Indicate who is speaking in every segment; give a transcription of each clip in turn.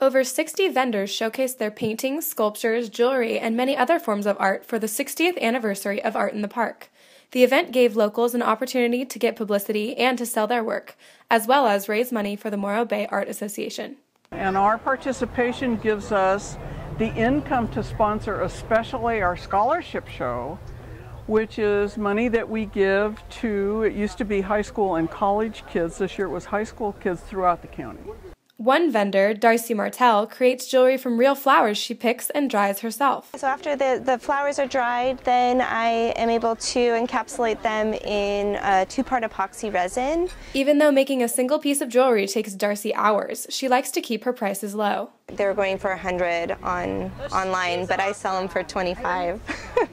Speaker 1: Over 60 vendors showcased their paintings, sculptures, jewelry, and many other forms of art for the 60th anniversary of Art in the Park. The event gave locals an opportunity to get publicity and to sell their work, as well as raise money for the Morro Bay Art Association.
Speaker 2: And our participation gives us the income to sponsor especially our scholarship show, which is money that we give to, it used to be high school and college kids. This year it was high school kids throughout the county.
Speaker 1: One vendor, Darci Martell, creates jewelry from real flowers she picks and dries herself.
Speaker 3: So after the, the flowers are dried, then I am able to encapsulate them in a two-part epoxy resin.
Speaker 1: Even though making a single piece of jewelry takes Darcy hours, she likes to keep her prices low.
Speaker 3: They were going for 100 on online, but I sell them for 25.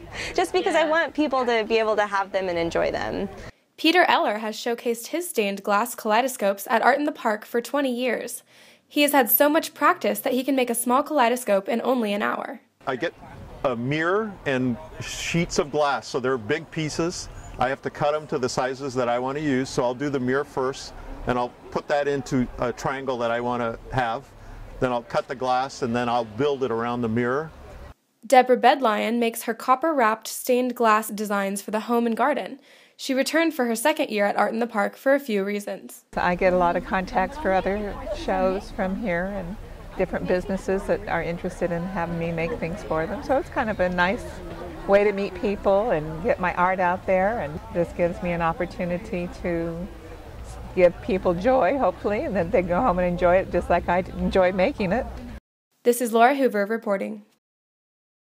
Speaker 3: Just because I want people to be able to have them and enjoy them.
Speaker 1: Peter Eller has showcased his stained glass kaleidoscopes at Art in the Park for 20 years. He has had so much practice that he can make a small kaleidoscope in only an hour.
Speaker 4: I get a mirror and sheets of glass, so they're big pieces. I have to cut them to the sizes that I want to use, so I'll do the mirror first, and I'll put that into a triangle that I want to have. Then I'll cut the glass, and then I'll build it around the mirror.
Speaker 1: Deborah Bedlion makes her copper wrapped stained glass designs for the home and garden. She returned for her second year at Art in the Park for a few reasons.
Speaker 5: I get a lot of contacts for other shows from here and different businesses that are interested in having me make things for them. So it's kind of a nice way to meet people and get my art out there. And this gives me an opportunity to give people joy, hopefully, and then they go home and enjoy it just like I enjoy making it.
Speaker 1: This is Laura Hoover reporting.